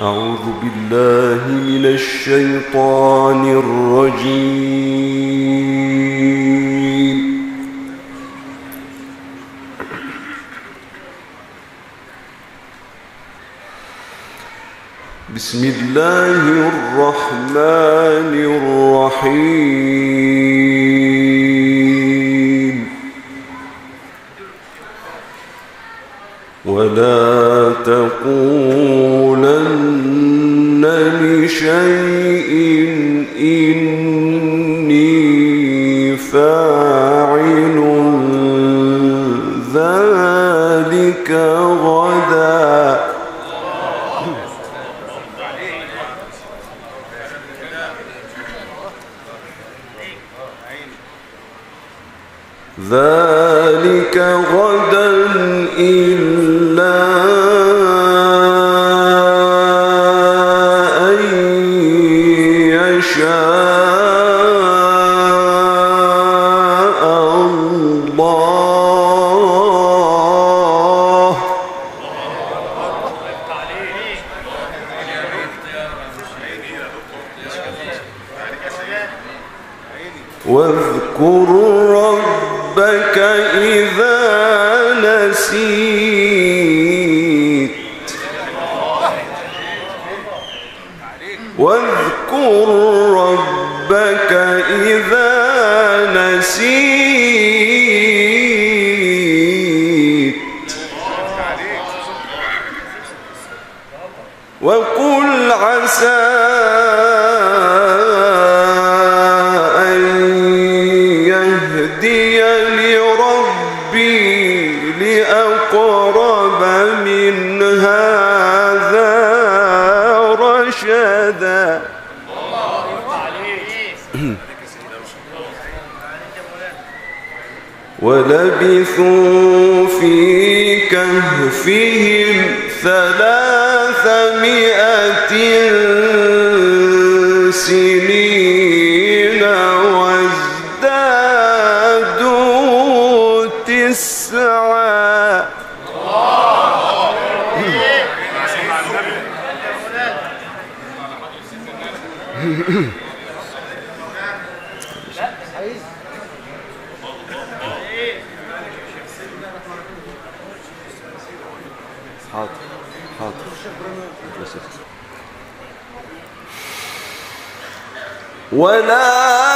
أعوذ بالله من الشيطان الرجيم. بسم الله الرحمن الرحيم. ولا تقولن إني واذكر ربك إذا نسيت. ولبثوا في كهفهم ثلاثمائة سنين وازدادوا تسعا. حاضر ولا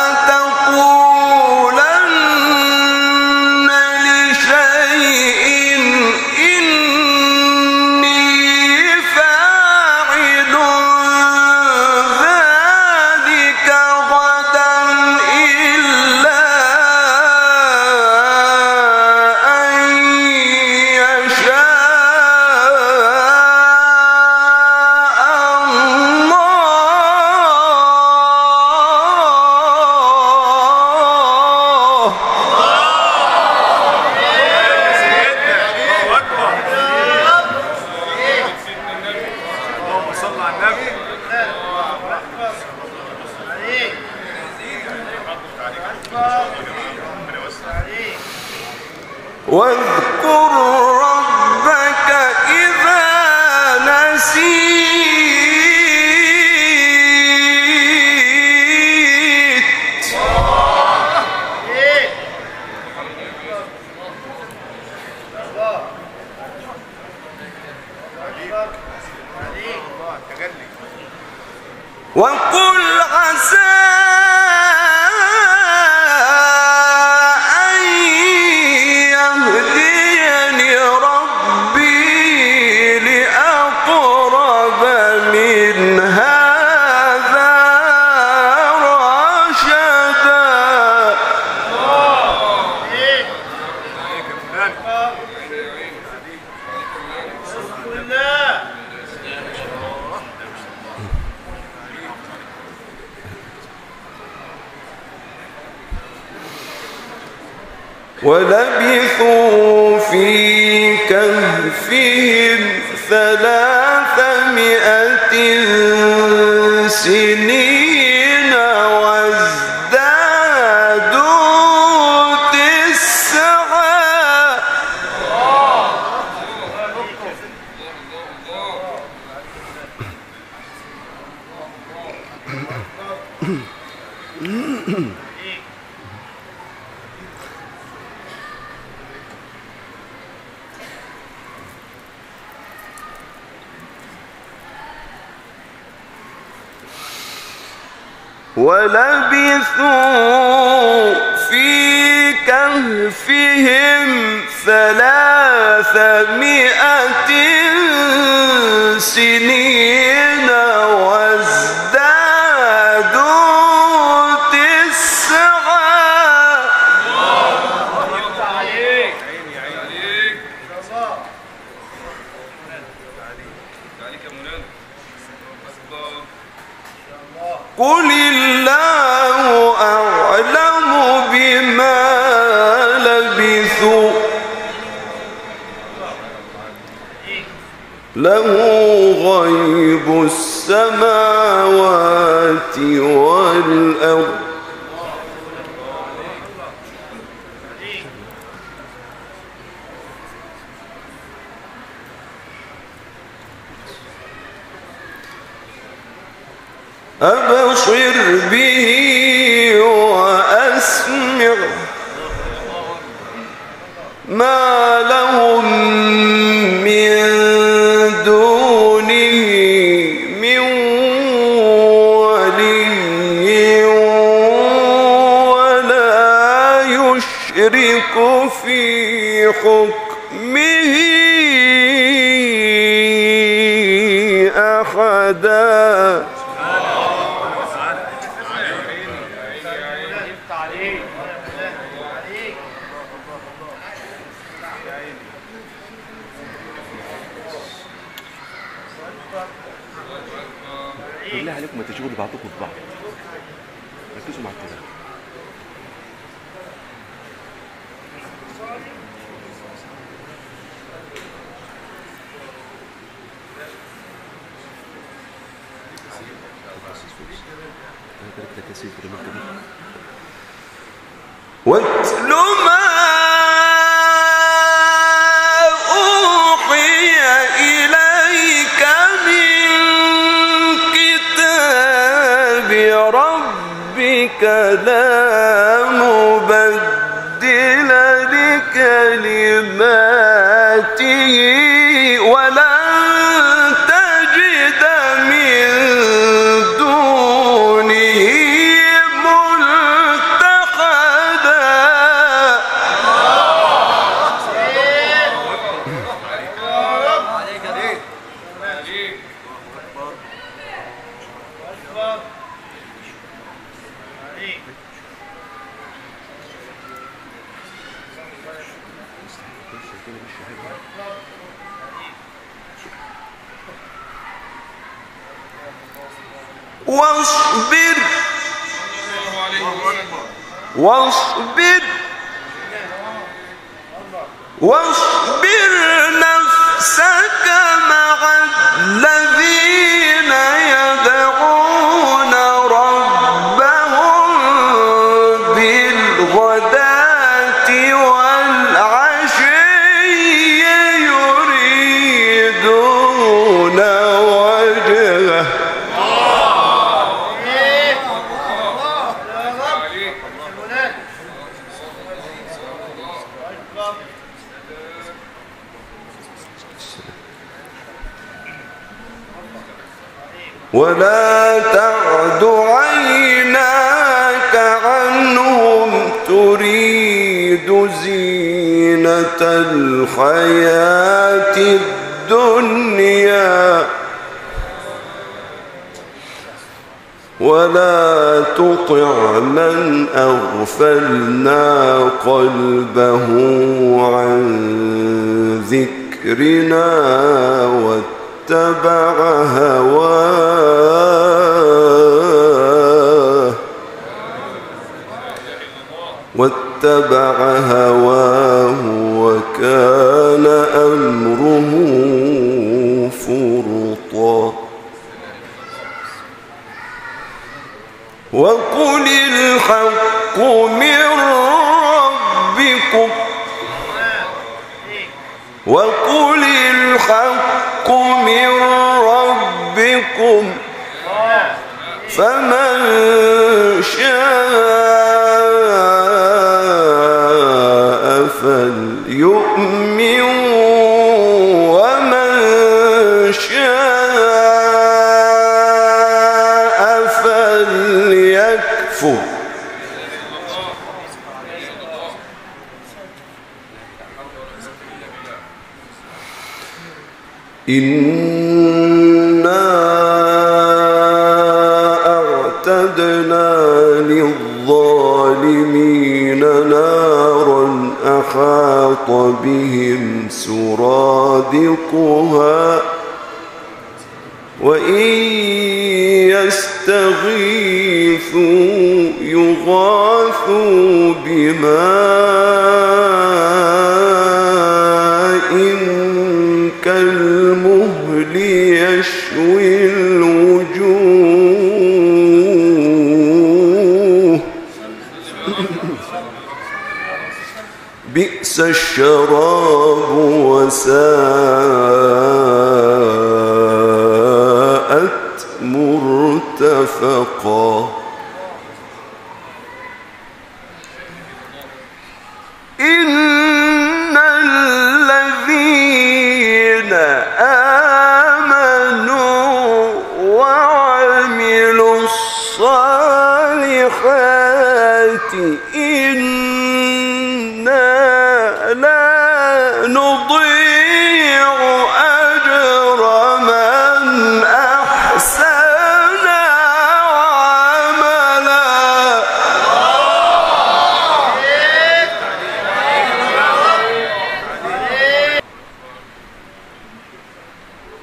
ولبثوا في كهفهم ثلاثمائة سنين ولبثوا في كهفهم ثلاثمائة سنين. السماوات والأرض. أبصر به وأسمع. ついてるわけね。واصبر. واصبر. واصبر نفسك مع الذين الحياة الدنيا. ولا تطع من أغفلنا قلبه عن ذكرنا واتبع هواه واتبع هواه وكان أمره فرطا. وقل الحق من ربكم وقل الحق من ربكم فمن شاء بهم سرادقها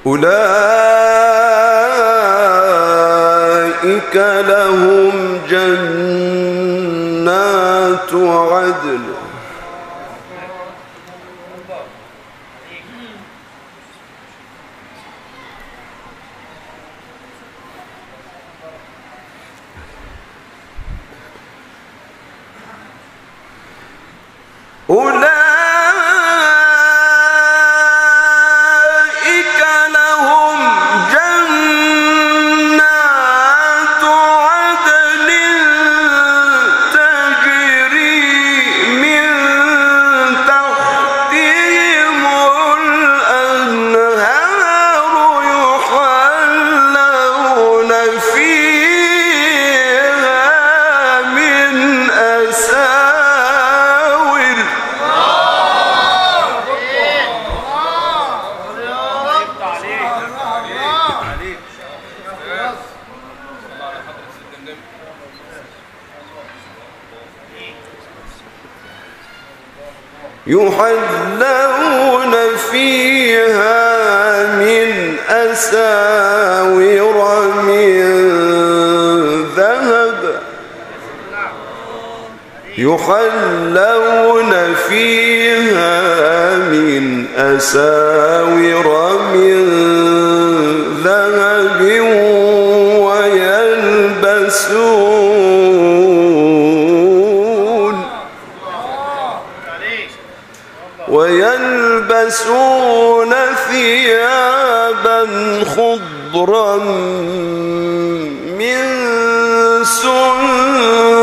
أولئك لهم جنات عدل يحلون فيها من أساور من ذهب. يحلون فيها من أساور من عنبا خضرا من سنبل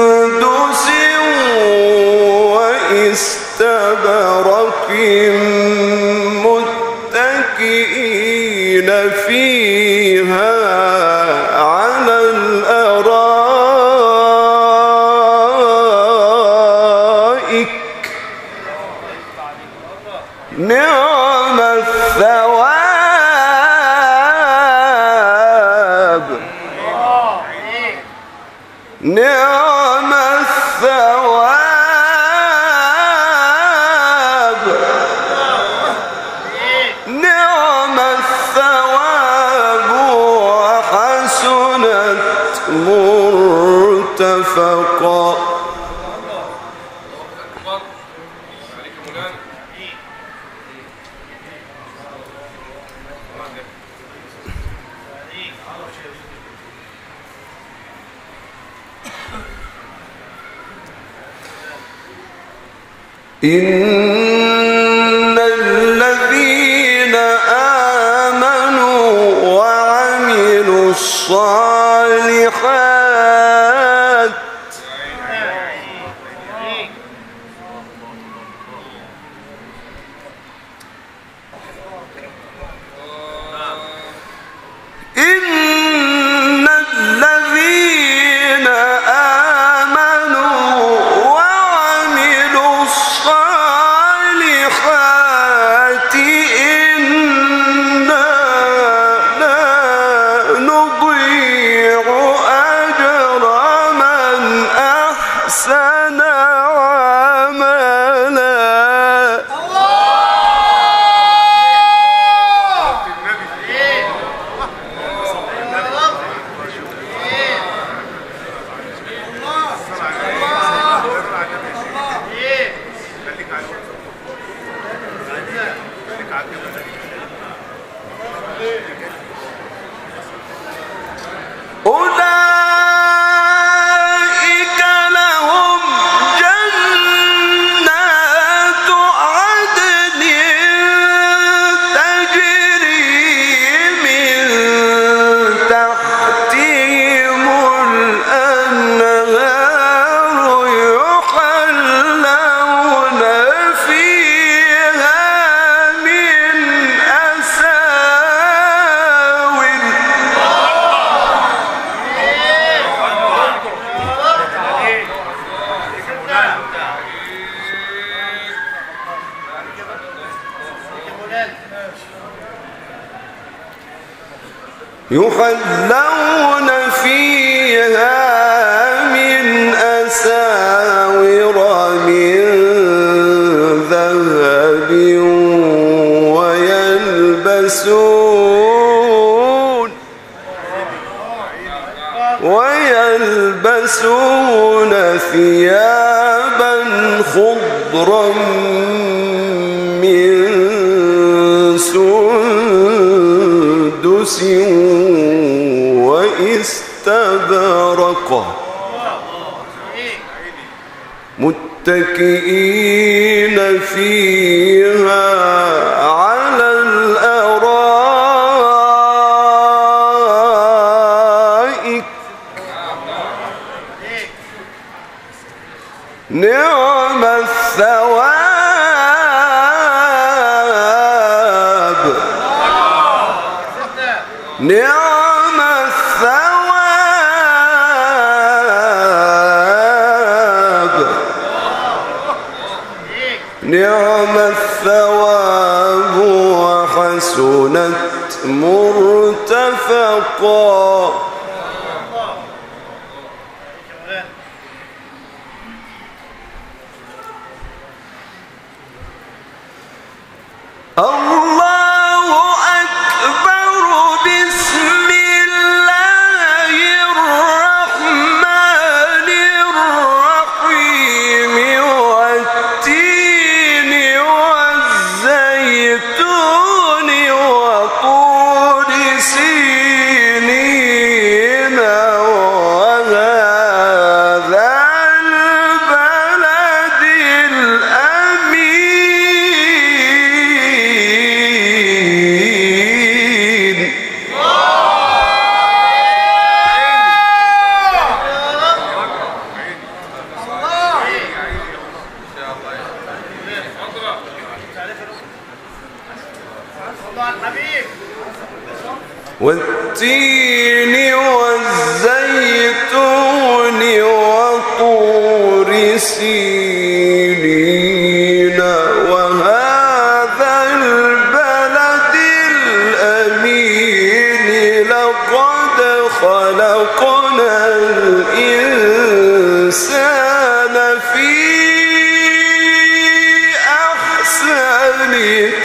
إن الذين آمنوا وعملوا الصالحات Mevlana يحلون فيها من أساور من ذهب ويلبسون ويلبسون ثيابا خضرا سدس واستبرق 过。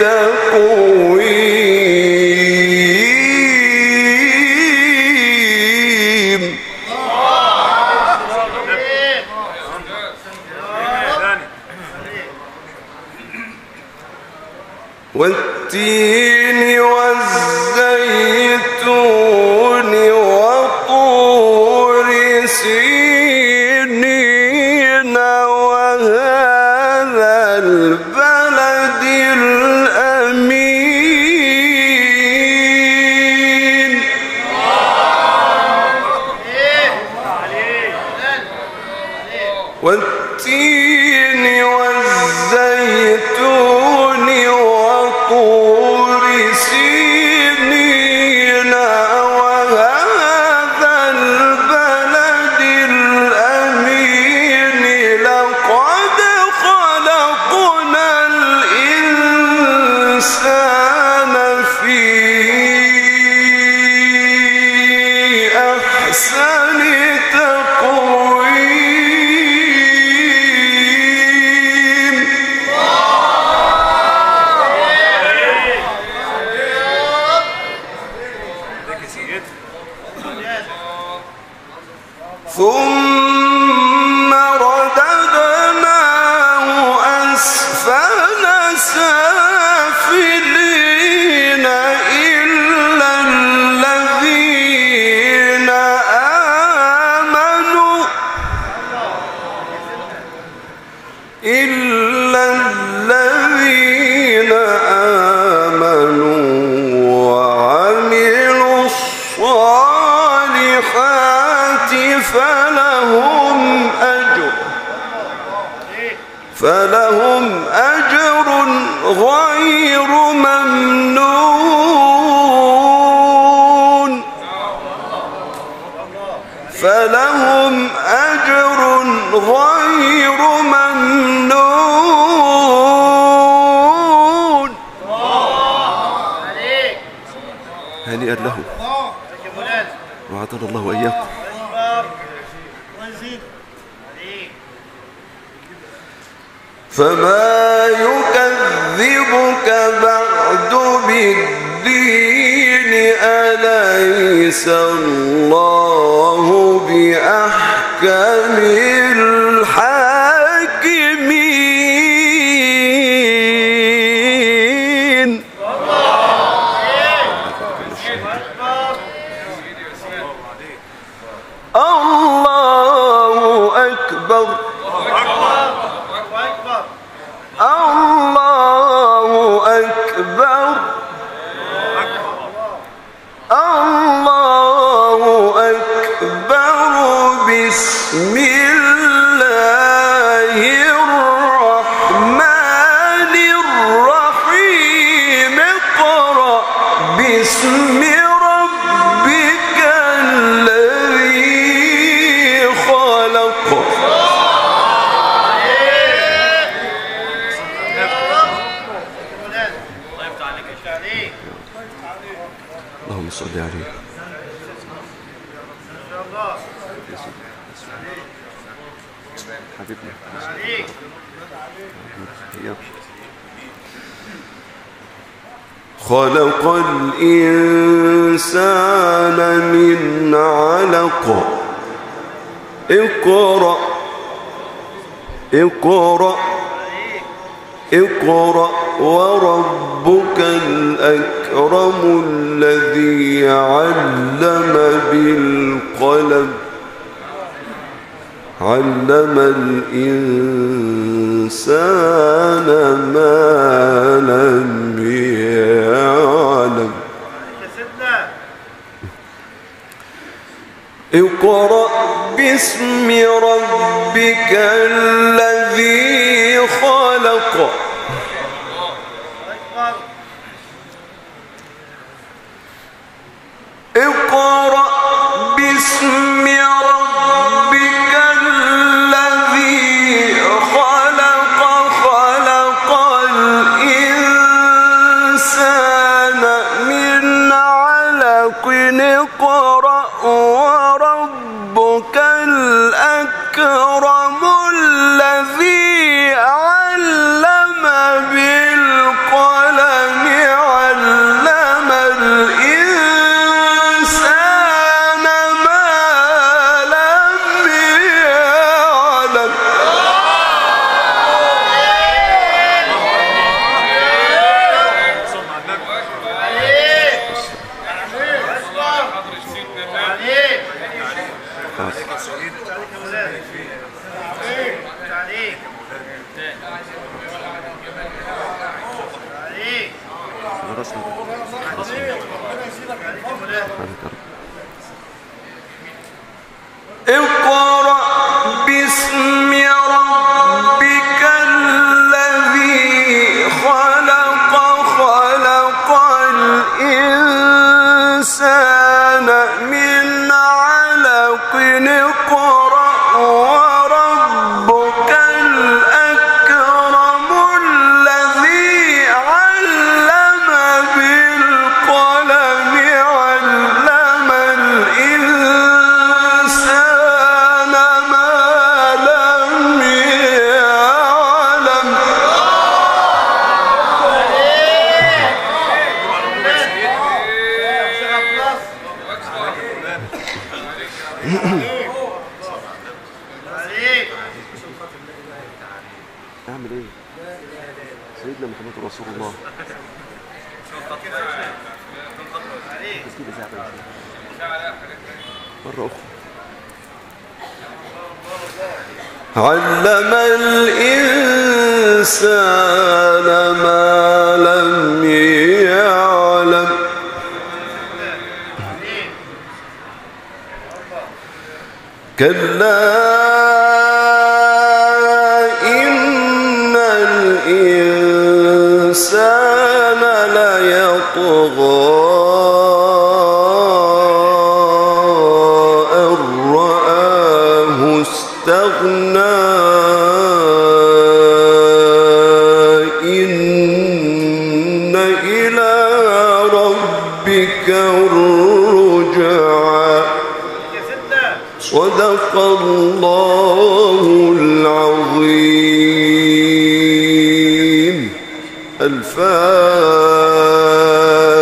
the الله وإياكم. فما يكذبك بعد بالدين أليس الله بأحكم الحاكمين خلق الإنسان من علق. اقرأ. اقرأ. اقرأ. وربك الأكرم الذي علم بالقلم. علم الإنسان ما لم يعلم. اقرأ باسم ربك الذي خلق. اقرأ اقرأ محمد رسول الله. مرة أخرى علم الإنسان ما لم يعلم كلا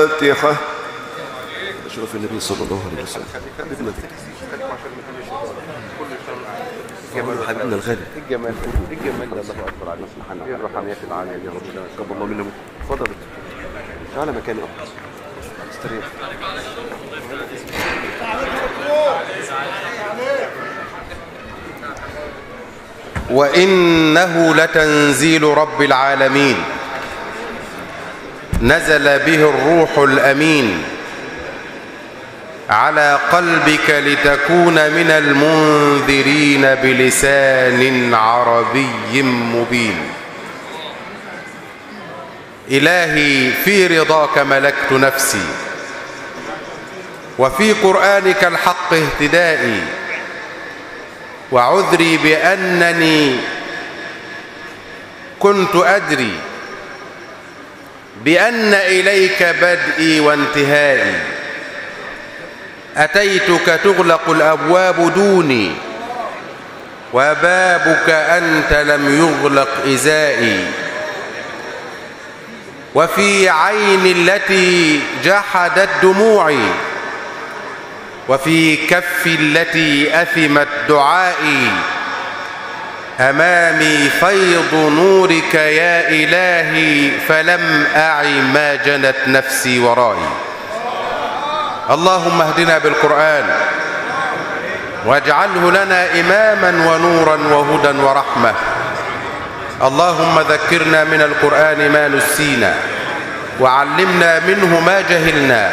الفاتحة. أشرف النبي صلى الله عليه وسلم. حبيبنا حبيبنا الغالي. الجمال الجمال الله اكبر عليك سبحانه وتعالى الرحمات العاليه يا رب تقبل الله منا اتفضل تعالى مكاني أبا استريح وإنه لتنزيل رب العالمين. نزل به الروح الأمين على قلبك لتكون من المنذرين بلسان عربي مبين. إلهي في رضاك ملكت نفسي. وفي قرآنك الحق اهتدائي. وعذري بأنني كنت أدري بأن إليك بدئي وانتهائي. أتيتك تغلق الأبواب دوني وبابك أنت لم يغلق إزائي. وفي عين التي جحدت دموعي وفي كفي التي أثمت دعائي. أمامي فيض نورك يا إلهي فلم أعي ما جنت نفسي ورائي. اللهم اهدنا بالقرآن واجعله لنا إماما ونورا وهدى ورحمة. اللهم ذكرنا من القرآن ما نسينا وعلمنا منه ما جهلنا.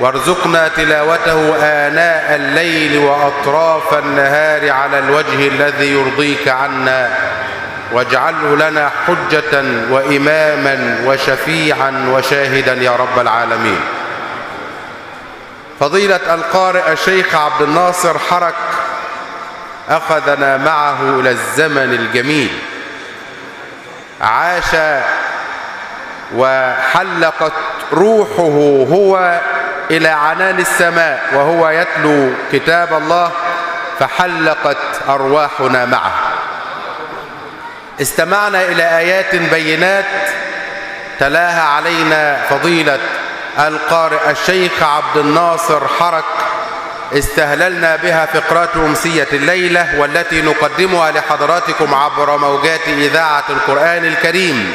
وارزقنا تلاوته آناء الليل وأطراف النهار على الوجه الذي يرضيك عنا. واجعله لنا حجة وإماما وشفيعا وشاهدا يا رب العالمين. فضيلة القارئ الشيخ عبد الناصر حرك أخذنا معه إلى الزمن الجميل. عاش وحلقت روحه هو إلى عنان السماء وهو يتلو كتاب الله فحلقت أرواحنا معه. استمعنا إلى آيات بينات تلاها علينا فضيلة القارئ الشيخ عبد الناصر حرك. استهللنا بها فقرات أمسية الليلة والتي نقدمها لحضراتكم عبر موجات إذاعة القرآن الكريم.